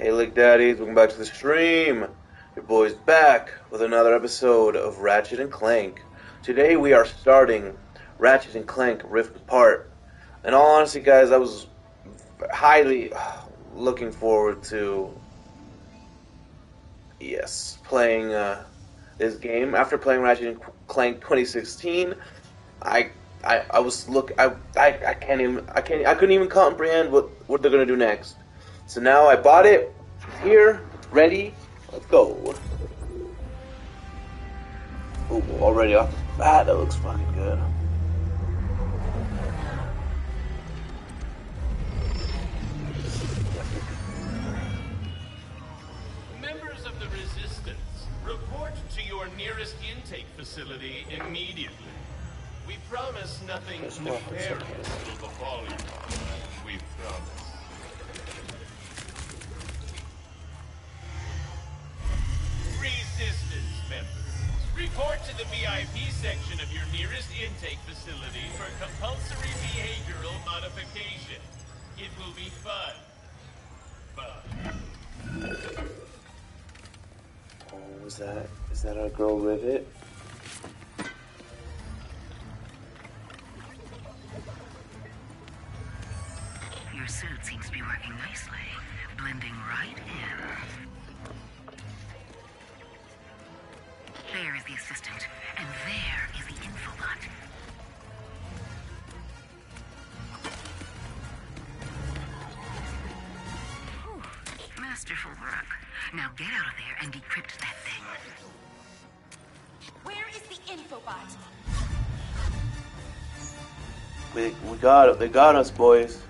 Hey, Lick Daddies, welcome back to the stream. Your boy's back with another episode of Ratchet and Clank. Today we are starting Ratchet and Clank Rift Apart. In all honesty, guys, I was highly looking forward to, yes, playing uh, this game. After playing Ratchet and Clank 2016, I I, I was look I, I I can't even I can't I couldn't even comprehend what what they're gonna do next. So now I bought it. It's here, ready. Let's go. Ooh, already off the bat, that looks fucking good. Members of the Resistance, report to your nearest intake facility immediately. We promise nothing nefarious will befall you. We promise. VIP section of your nearest intake facility for compulsory behavioral modification. It will be fun. Fun. Oh, is that is that our girl Rivet? We we got. They got us, boys.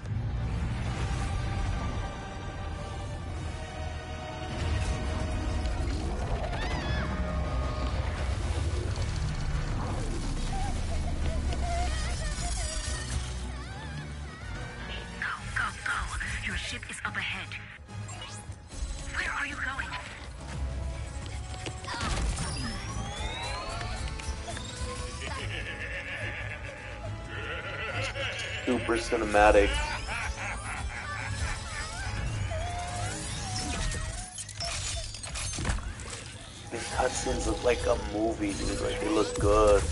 Cinematic. These cutscenes look like a movie, dude. Like they look good.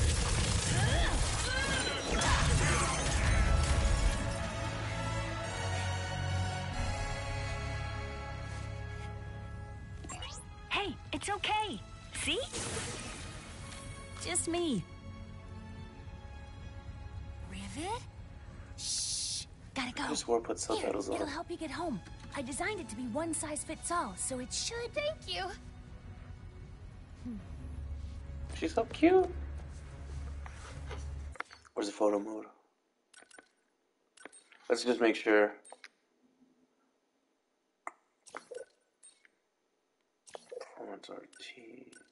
Hey, it's okay. See? Just me. Rivet? Gotta go. I just want to put Here, subtitles it'll help you get home. I designed it to be one size fits all, so it should. Thank you. Hmm. She's so cute. Where's the photo mode? Let's just make sure. Performance RT.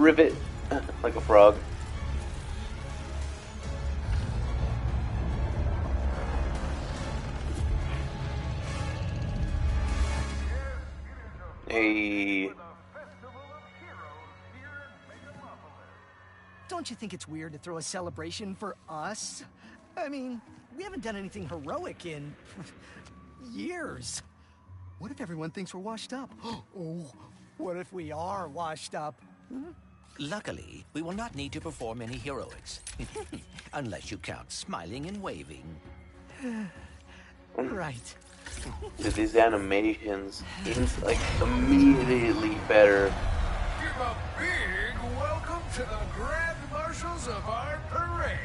Rivet. like a frog. Hey. Don't you think it's weird to throw a celebration for us? I mean, we haven't done anything heroic in years. What if everyone thinks we're washed up? Oh, what if we are washed up? Hmm? Luckily, we will not need to perform any heroics. Unless you count smiling and waving. Right. Dude, these animations, it's like immediately better. Give a big welcome to the grand marshals of our parade,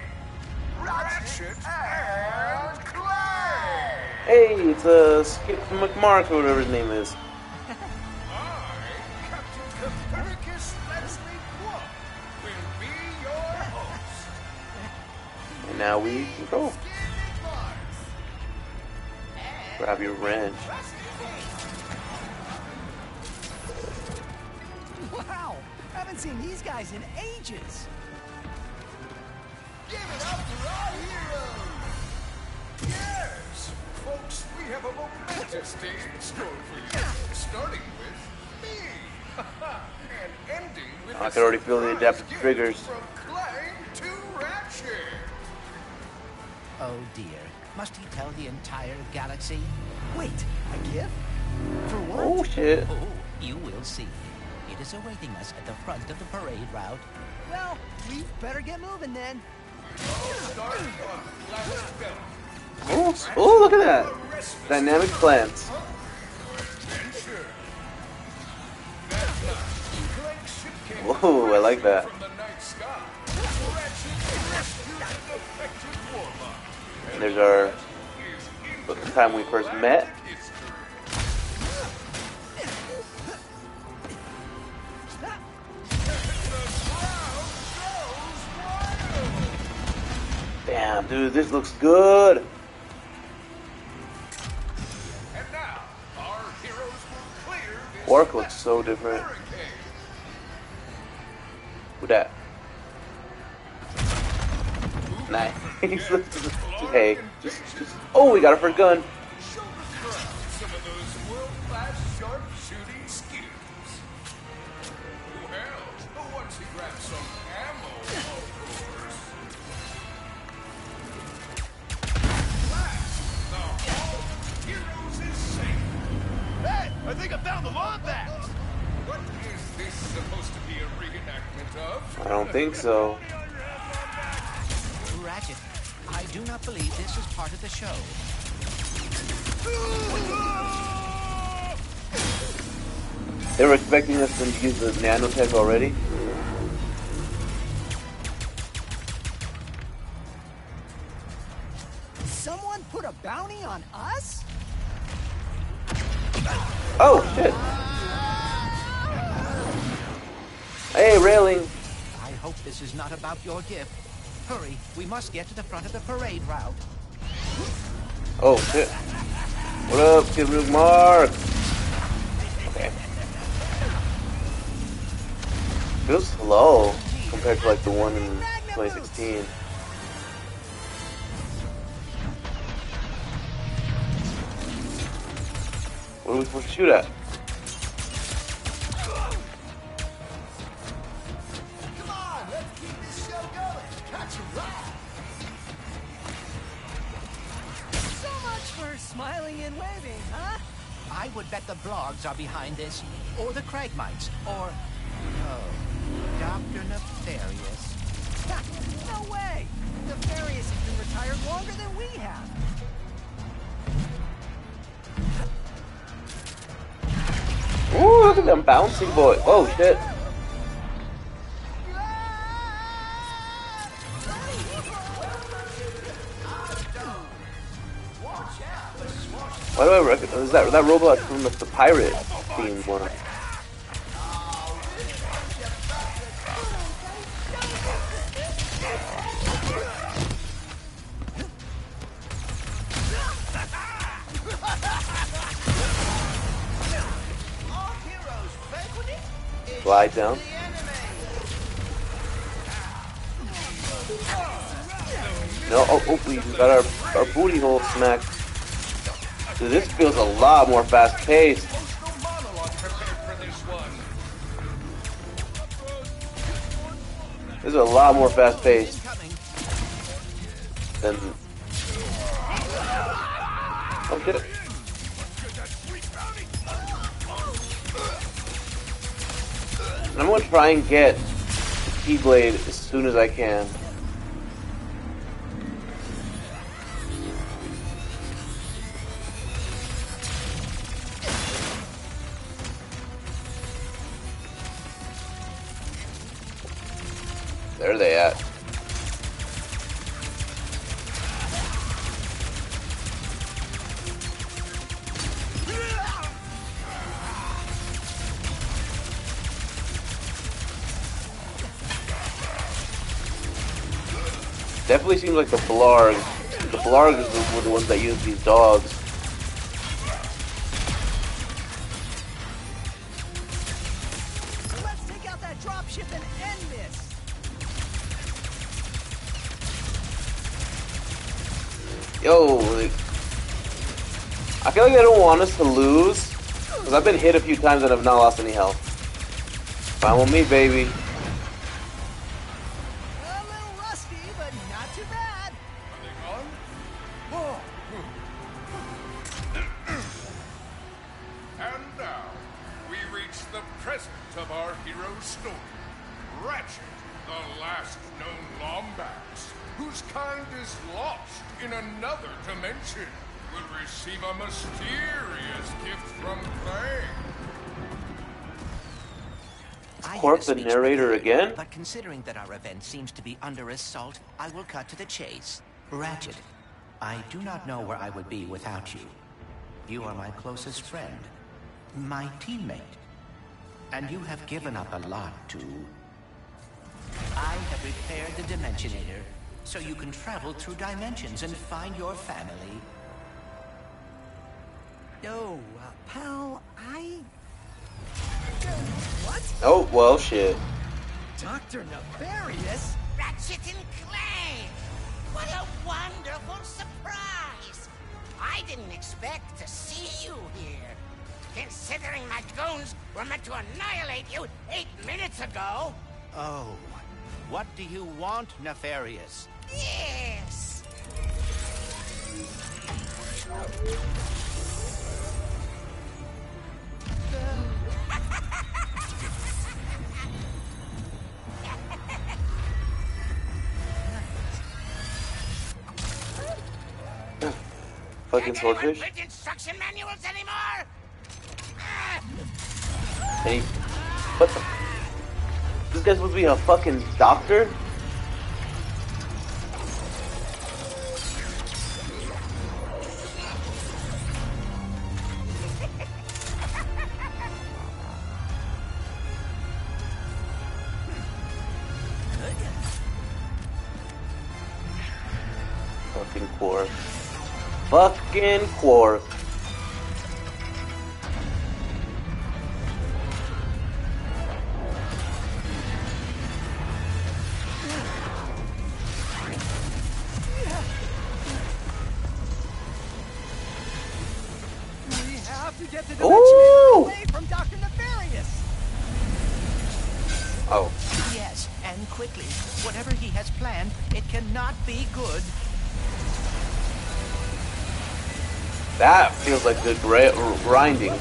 Ratchet and Clank. Hey, it's a uh, Skip McMark or whatever his name is. Now we control. Skid Grab your wrench. Wow! Haven't seen these guys in ages. Give it up for our heroes! Yes! Folks, we have a momentous day in store for you. Starting with me. and ending with I can already feel the adaptive triggers. Oh dear. Must he tell the entire galaxy? Wait, a gift? For what? Oh shit. Oh, you will see. It is awaiting us at the front of the parade route. Well, we better get moving then. Start on Planet Bell. Oh, oh, look at that. Dynamic plants. Adventure. That night, Clank's ship came Whoa, I like that. There's our the time we first met. Damn, dude, this looks good. And now, our heroes will clear this Quark looks so different. With that. Nice. Hey, just, just. Oh, we got a first gun. Show the crowd some of those world-class sharpshooting skills. Well, once he grabs some ammo, of course. Last, the Hall of Heroes is safe. Hey, I think I found the wombat! What is this supposed to be a reenactment of? I don't think so. Do not believe this is part of the show. They're expecting us to use the nanotech already. Someone put a bounty on us? Oh shit! Hey, railing. I hope this is not about your gift. Hurry, we must get to the front of the parade route. Oh shit! What up, Kid Luke Mark? Okay. Feels slow compared to like the one in 2016. What are we supposed to shoot at? Smiling and waving, huh? I would bet the Blargs are behind this, or the Cragmites, or... Oh, Dr. Nefarious. Ha, no way! Nefarious has been retired longer than we have. Ooh, look at them bouncing boy. Oh shit! Why do I recognize that that robot from the, the pirate theme one? Slide down. No, oh, oh, we got our, our booty hole smacked. Dude, this feels a lot more fast paced. This is a lot more fast paced than. Oh shit. I'm gonna try and get Keyblade as soon as I can. Definitely seems like the Blarg. The Blargs were the ones that used these dogs. Let's take out that dropship and end this. Yo, like, I feel like they don't want us to lose. Because I've been hit a few times and I've not lost any health. Fine with me, baby. Narrator again? But considering that our event seems to be under assault, I will cut to the chase. Ratchet, I do not know where I would be without you. You are my closest friend, my teammate. And you have given up a lot to... I have repaired the Dimensionator, so you can travel through dimensions and find your family. No, uh, pal, I... What? Oh well, shit. Dr. Nefarious? Ratchet and Clank! What a wonderful surprise! I didn't expect to see you here. Considering my goons were meant to annihilate you eight minutes ago. Oh, what do you want, Nefarious? Yes! Fucking swordfish. instruction manuals anymore? Ah, And he, what the? This guy's supposed to be a fucking doctor? Fucking Quark. We have to get the Ooh! Dimensionator away from Dr. Nefarious! Oh. Yes, and quickly. Whatever he has planned, it cannot be good. That feels like good grinding.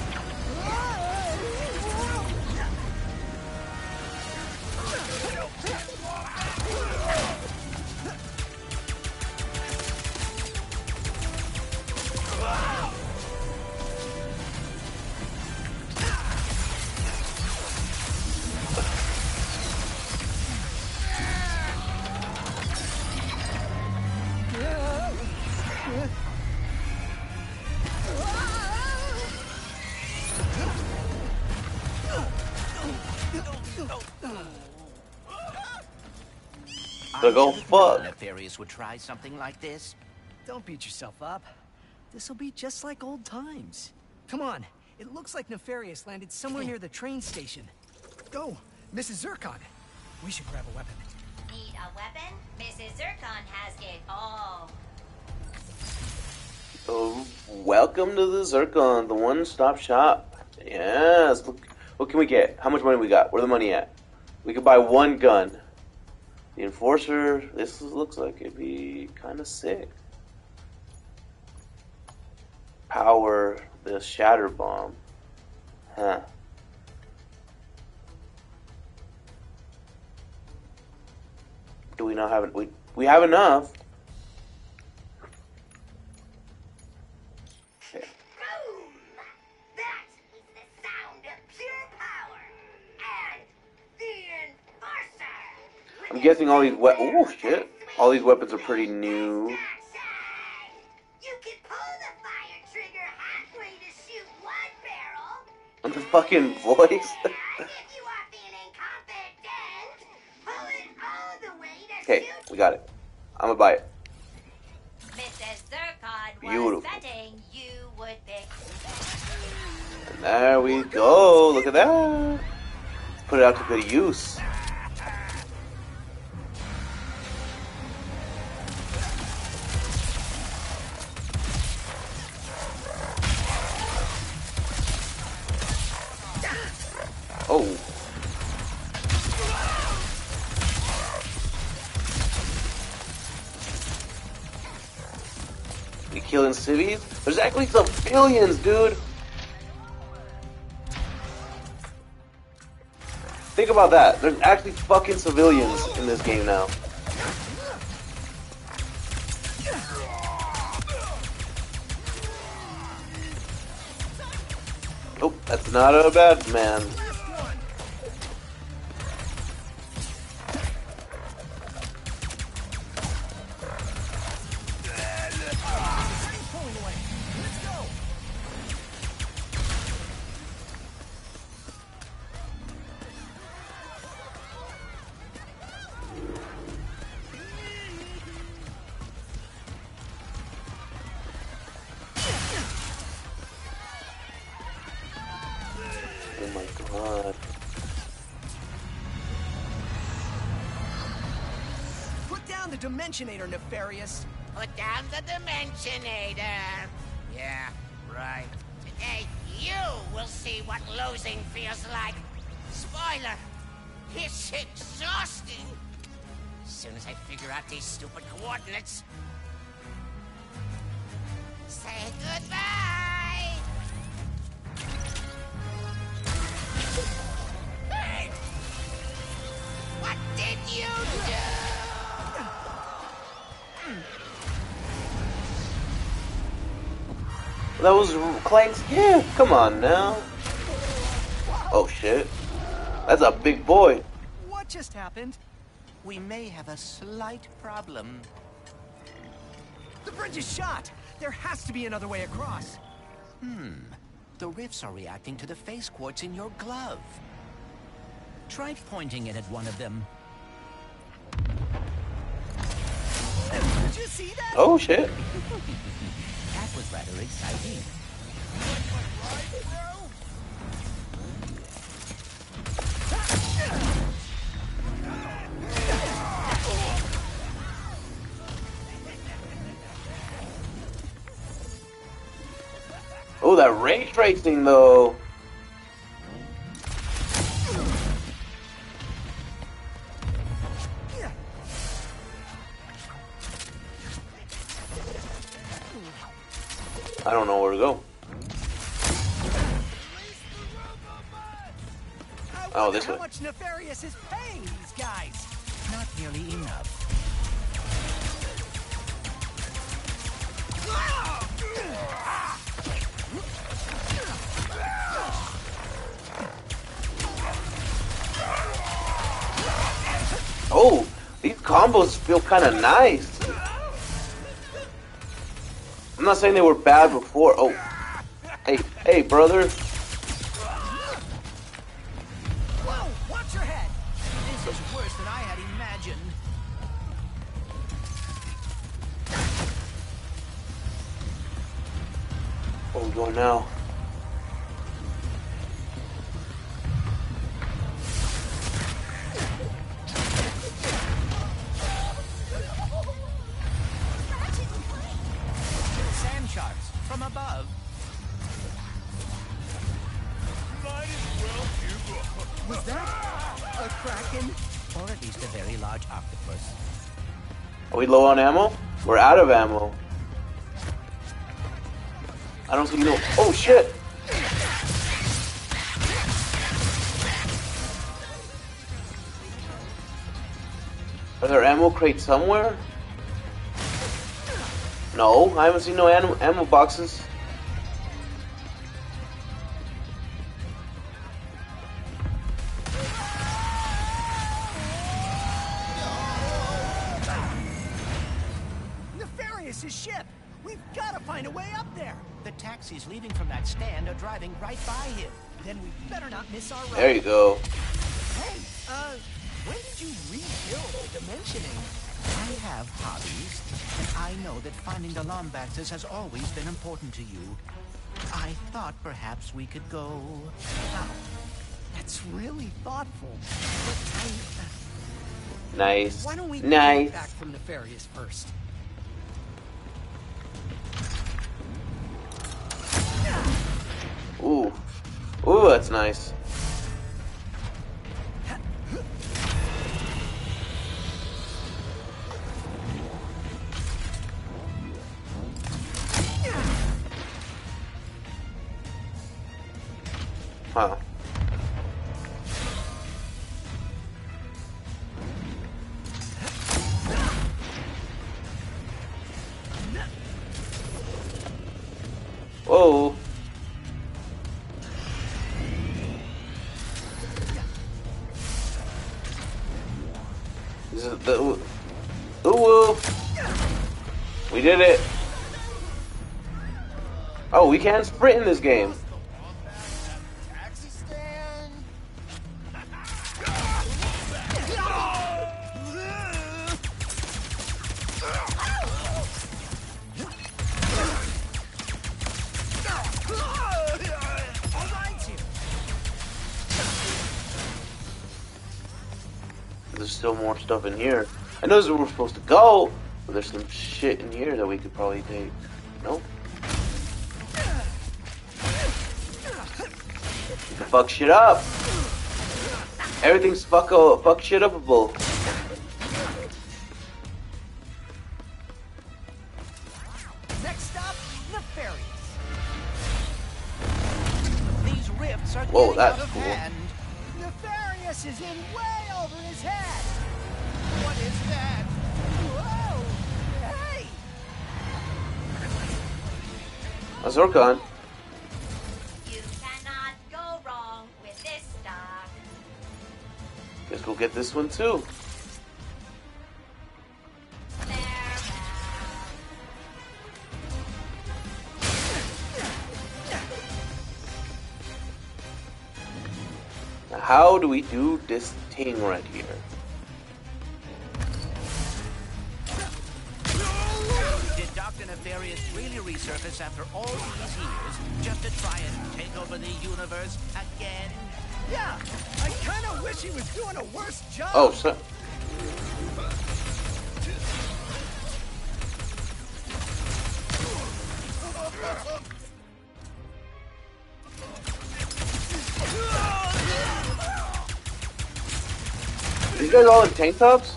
Known would try something like this. Don't beat yourself up. This'll be just like old times. Come on, it looks like Nefarious landed somewhere near the train station. Go, Mrs. Zircon. We should grab a weapon. Need a weapon? Mrs. Zircon has it all. Oh, welcome to the Zircon, the one-stop shop. Yes. Look, what can we get? How much money we got? Where the money at? We could buy one gun. The Enforcer. This looks like it'd be kind of sick. Power the Shatter Bomb. Huh. Do we not have it? We we have enough. I'm guessing all these we- oh shit. All these weapons are pretty new. Action! You can pull the fire trigger halfway to shoot one barrel. The fucking voice. And if you are feeling confident, pull it all the way to Okay, we got it. I'm gonna buy it. Mrs. Zircon was Beautiful. betting you would pick. And there we go. Look at that. Let's put it out to good use. Civilians, dude. Think about that. There's actually fucking civilians in this game now. Oh, that's not a bad man. Dimensionator, Nefarious. Put down the Dimensionator. Yeah, right. Today, you will see what losing feels like. Spoiler, it's exhausting. As soon as I figure out these stupid coordinates. Say goodbye. That was Clank's Yeah, Come on now. Oh shit. That's a big boy. What just happened? We may have a slight problem. The bridge is shot. There has to be another way across. Hmm. The rifts are reacting to the phase quartz in your glove. Try pointing it at one of them. Did you see that? Oh shit. Was rather exciting. Oh, that ray tracing though. Much Nefarious is paying these guys. Not nearly enough. Oh, these combos feel kind of nice. I'm not saying they were bad before. Oh, hey, hey, brother. This is worse than I had imagined. Where we going now? We low on ammo? We're out of ammo. I don't see no. Oh shit! Are there ammo crates somewhere? No, I haven't seen no ammo, ammo boxes. Ship. We've got to find a way up there. The taxis leaving from that stand are driving right by him. Then we better not miss our ride. There you go. Hey, uh, when did you rebuild the Dimensionator? I have hobbies, and I know that finding the Lombaxes has always been important to you. I thought perhaps we could go. Wow, that's really thoughtful. But Nice. Why don't we nice. get back from Nefarious first? Ooh, that's nice. Huh. Did it. Oh, we can't sprint in this game. There's still more stuff in here. I know this is where we're supposed to go, there's some shit in here that we could probably take. Nope. Can fuck shit up. Everything's fuck fuck shit upable. You cannot go wrong with this stock. Guess we'll get this one too. Now, how do we do this thing right here? Did Dr. Nefarious really resurface after all these years just to try and take over the universe again? Yeah, I kind of wish he was doing a worse job. Oh, so these guys all in tank tops?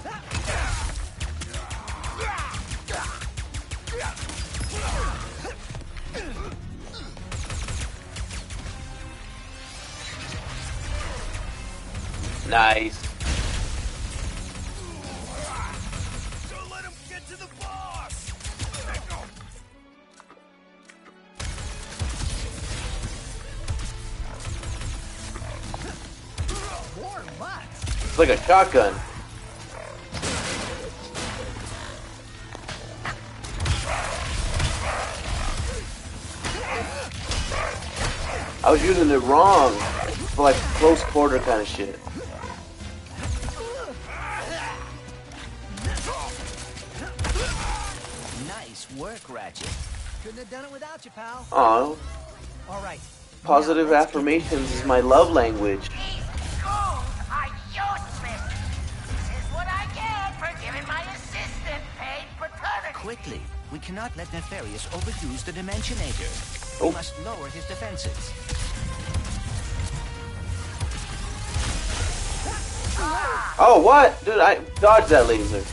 It's like a shotgun. I was using it wrong for like close quarter kind of shit. Nice work, Ratchet. Couldn't have done it without you, pal. Aw, All right. positive Now, let's get affirmations is my love language. Quickly, we cannot let Nefarious overuse the Dimensionator. We Oh. must lower his defenses. Oh, what? Dude, I dodged that laser.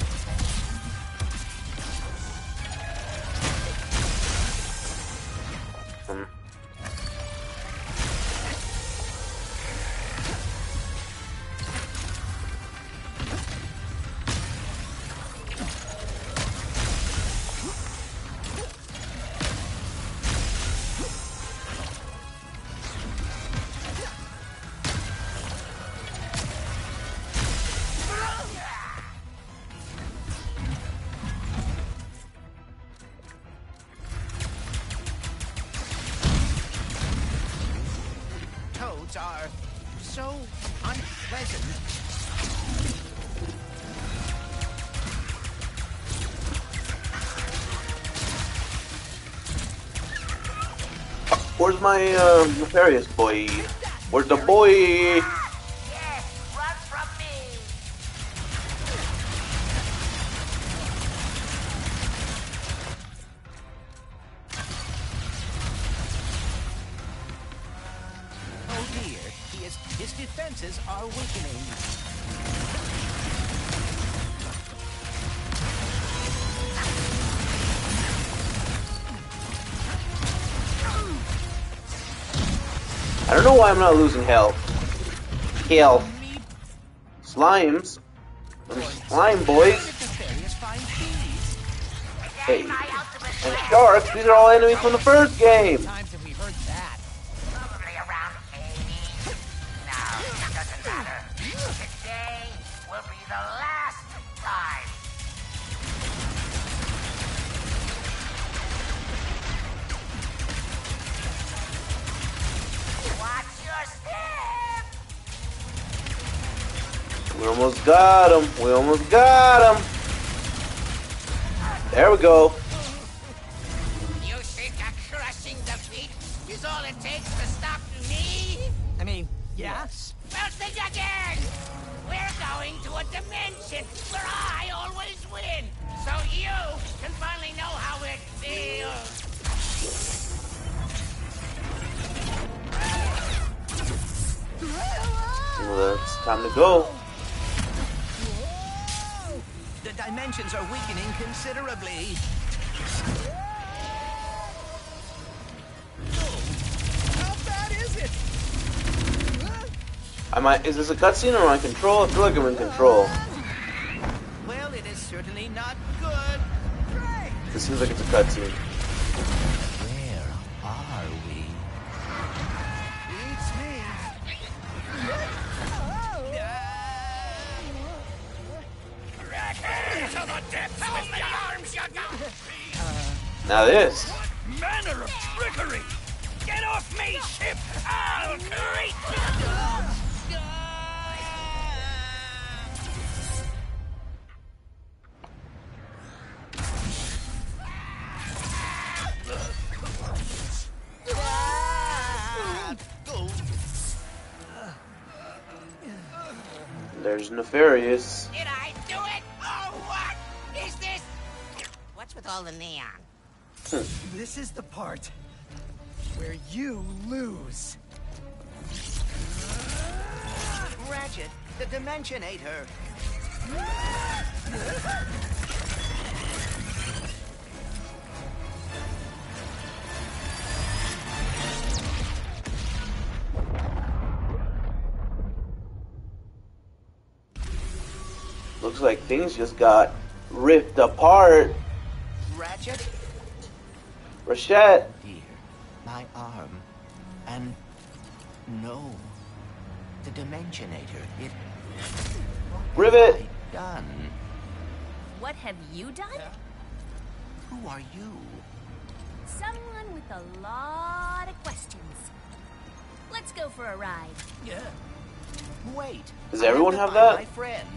My uh, nefarious boy? Where's the boy? Oh dear, his defenses are weakening. I don't know why I'm not losing health. Health. Slimes. Them Slime boys. Hey. And sharks. These are all enemies from the first game. Got him. We almost got him. There we go. You think a crushing defeat is all it takes to stop me? I mean, yes. Well, think again! We're going to a dimension where I always win, so you can finally know how it feels. Well, it's time to go. Dimensions are weakening considerably. Is? Am I? Is this a cutscene or am I in control? I feel like I'm in control. Well, it is certainly not good. This seems like it's a cutscene. Now this. Manner of trickery! Get off me, ship! I'll create you! There's Nefarious. All the neon? This is the part where you lose. Ratchet, the Dimensionator. Looks like things just got ripped apart. Ratchet? Ratchet! Dear, my arm. And no. The Dimensionator. It Rivet. done. What have you done? Who are you? Someone with a lot of questions. Let's go for a ride. Yeah. Wait. Does everyone to have that? My friend.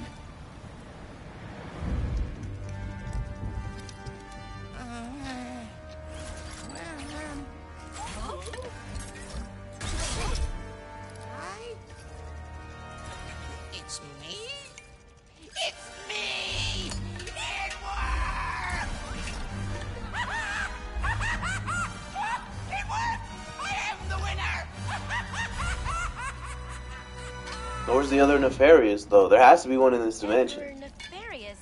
The other Nefarious, though? There has to be one in this dimension. Nefarious,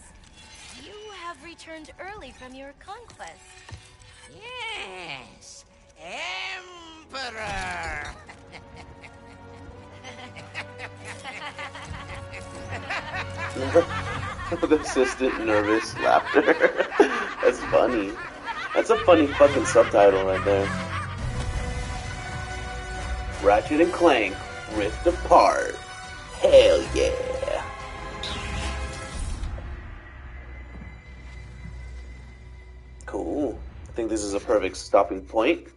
you have returned early from your conquest. yes, Emperor! the assistant nervous laughter. That's funny. That's a funny fucking subtitle right there. Ratchet and Clank ripped apart. Hell yeah. Cool. I think this is a perfect stopping point.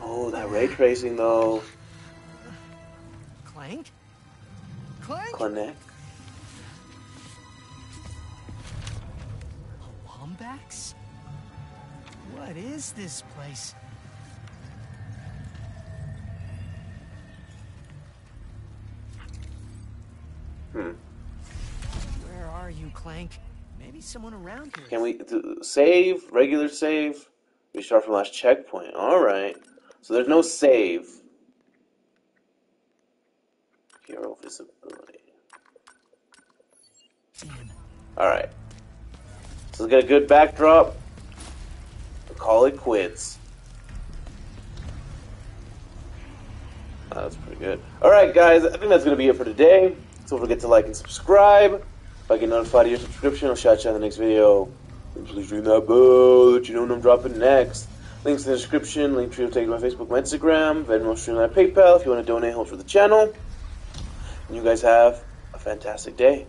Oh, that ray tracing though. Clank? Clank? Connect. Lombax? What is this place? Hmm. Where are you, Clank? Maybe someone around here. Can we save? Regular save? We start from last checkpoint. Alright. So there's no save. Hero visibility. Alright. So let's get a good backdrop. Call it quits. Oh, that's pretty good. Alright, guys, I think that's going to be it for today. So don't forget to like and subscribe. If I get notified of your subscription, I'll shout you out in the next video. And please ring that bell, let you know when I'm dropping next. Links in the description. Link will take to my Facebook, my Instagram, Venmo, Streamline, PayPal if you want to donate help for the channel. And you guys have a fantastic day.